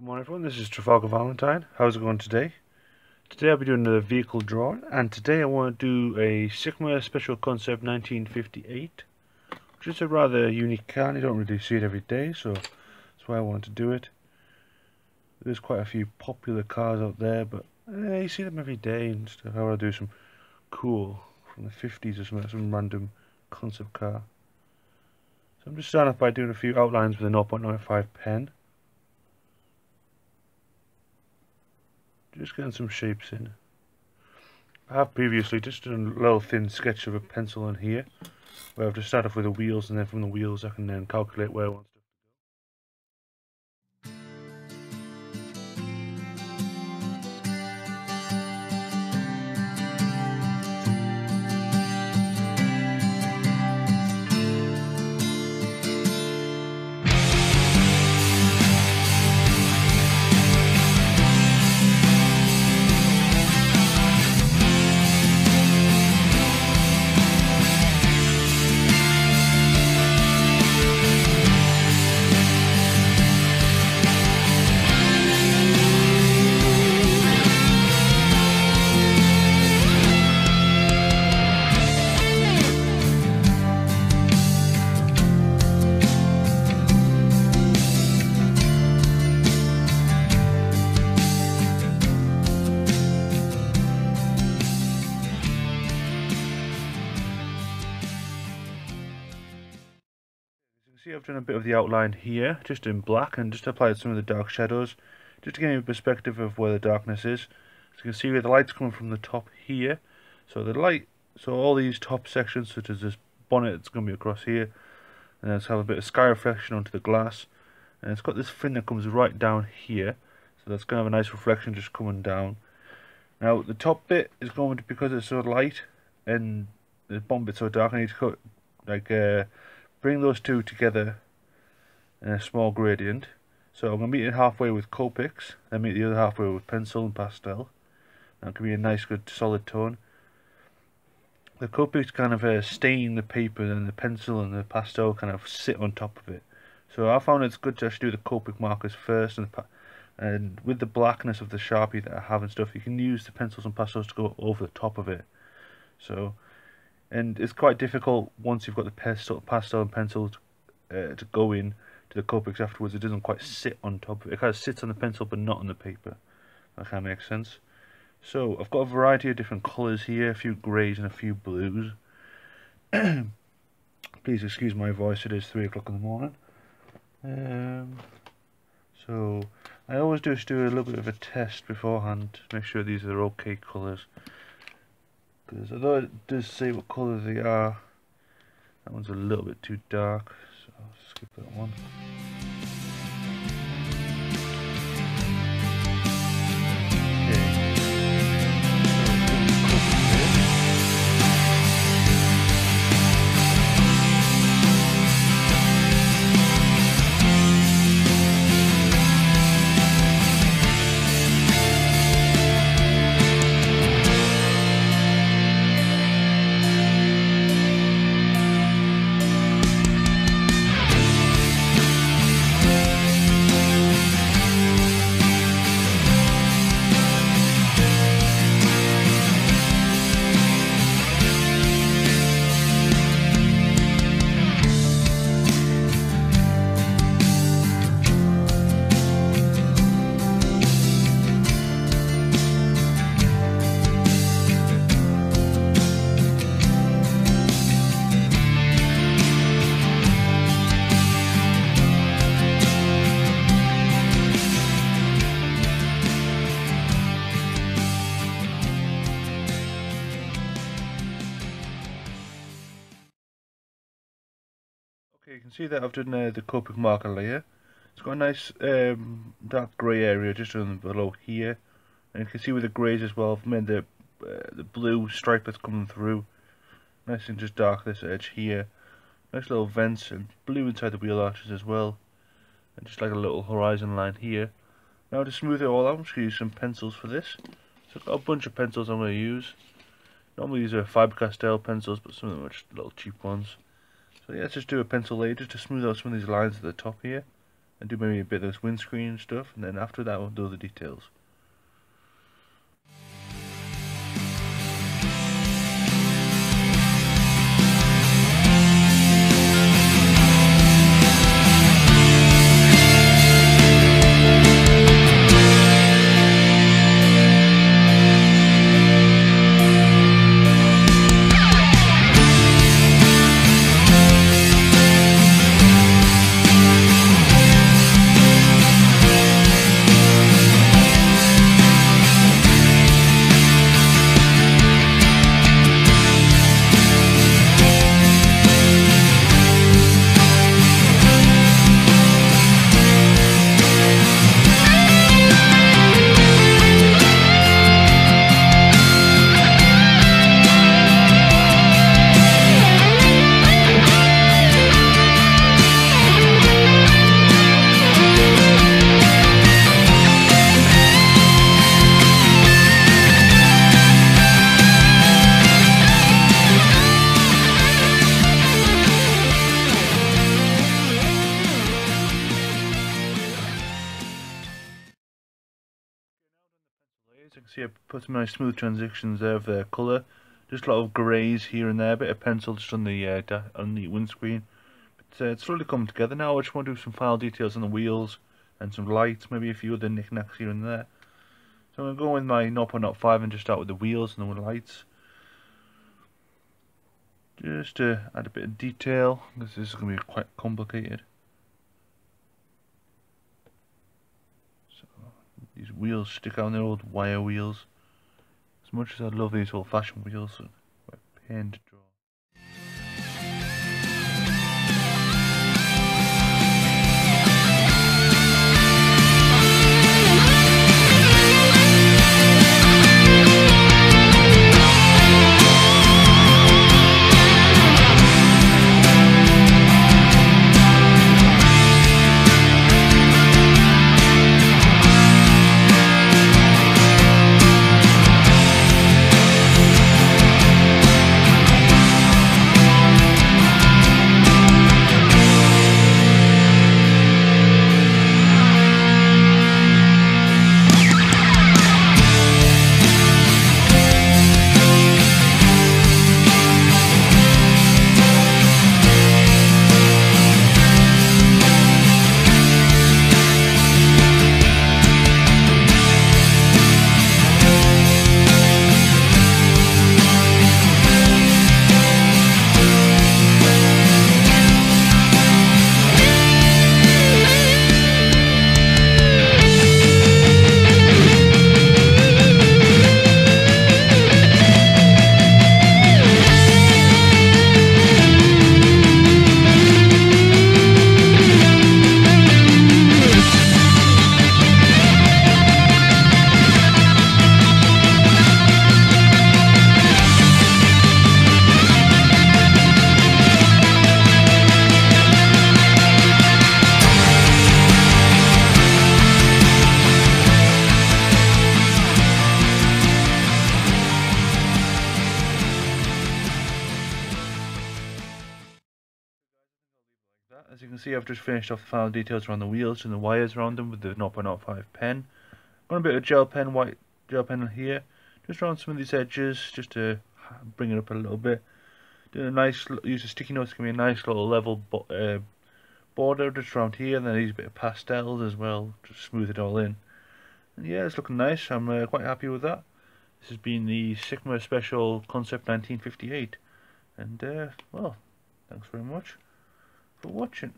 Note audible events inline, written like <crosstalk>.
Good morning everyone, this is Travalgar Vallertine. How's it going today? Today I'll be doing a vehicle drawing and today I want to do a Simca Special Concept 1958 which is a rather unique car you don't really see it every day so that's why I wanted to do it. There's quite a few popular cars out there but eh, you see them every day and stuff. I want to do some cool from the 50s or something, some random concept car. So I'm just starting off by doing a few outlines with a 0.95 pen. Just getting some shapes in. I have previously just done a little thin sketch of a pencil in here where I've just started off with the wheels and then from the wheels I can then calculate where I want see I've done a bit of the outline here, just in black, and just applied some of the dark shadows, just to give you a perspective of where the darkness is. So you can see where the light's coming from the top here. So the light, so all these top sections, such as this bonnet, it's going to be across here, and let's have a bit of sky reflection onto the glass, and it's got this fin that comes right down here, so that's going to have a nice reflection just coming down. Now the top bit is going to, because it's so light, and the bottom bit's so dark, I need to cut like uh, bring those two together in a small gradient. So I'm going to meet it halfway with Copics, then meet the other halfway with pencil and pastel. That can be a nice good solid tone. The Copics kind of uh, stain the paper and the pencil and the pastel kind of sit on top of it. So I found it's good to actually do the Copic markers first and, and with the blackness of the Sharpie that I have and stuff you can use the pencils and pastels to go over the top of it. So and it's quite difficult once you've got the pastel, pastel and pencil to, uh, to go in to the Copics afterwards. It doesn't quite sit on top of it. It kind of sits on the pencil but not on the paper. That kind of makes sense. So I've got a variety of different colours here, a few greys and a few blues. <clears throat> Please excuse my voice, it is 3 o'clock in the morning. Um, so I always just do a little bit of a test beforehand to make sure these are okay colours. Because although it does say what colour they are, that one's a little bit too dark, so I'll skip that one. Okay, you can see that I've done uh, the Copic marker layer. It's got a nice um, dark grey area just below here. And you can see with the greys as well, I've made the, uh, the blue stripe that's coming through. Nice and just dark this edge here. Nice little vents and blue inside the wheel arches as well. And just like a little horizon line here. Now to smooth it all out, I'm just going to use some pencils for this. So I've got a bunch of pencils I'm going to use. Normally these are Faber-Castell pencils, but some of them are just little cheap ones. Yeah, let's just do a pencil layer just to smooth out some of these lines at the top here. and do maybe a bit of this windscreen stuff and then after that we'll do the details. As you can see I put some nice smooth transitions there of the colour. Just a lot of greys here and there, a bit of pencil just on the uh, on the windscreen. But uh, it's slowly coming together now. I just want to do some final details on the wheels and some lights, maybe a few other knickknacks here and there. So I'm going to go with my 0.05 and just start with the wheels and the lights. Just to add a bit of detail, because this is going to be quite complicated. These wheels stick out, they're old wire wheels. As much as I love these old fashioned wheels, they're pain to draw. As you can see I've just finished off the final details around the wheels and the wires around them with the 0.05 pen. Got a bit of gel pen, white gel pen here, just around some of these edges, just to bring it up a little bit. Doing a nice, use a sticky notes, give me a nice little level uh, border just around here, and then use a bit of pastels as well, to smooth it all in. And yeah, it's looking nice, I'm uh, quite happy with that. This has been the Simca Special Concept 1958, and uh, well, thanks very much for watching.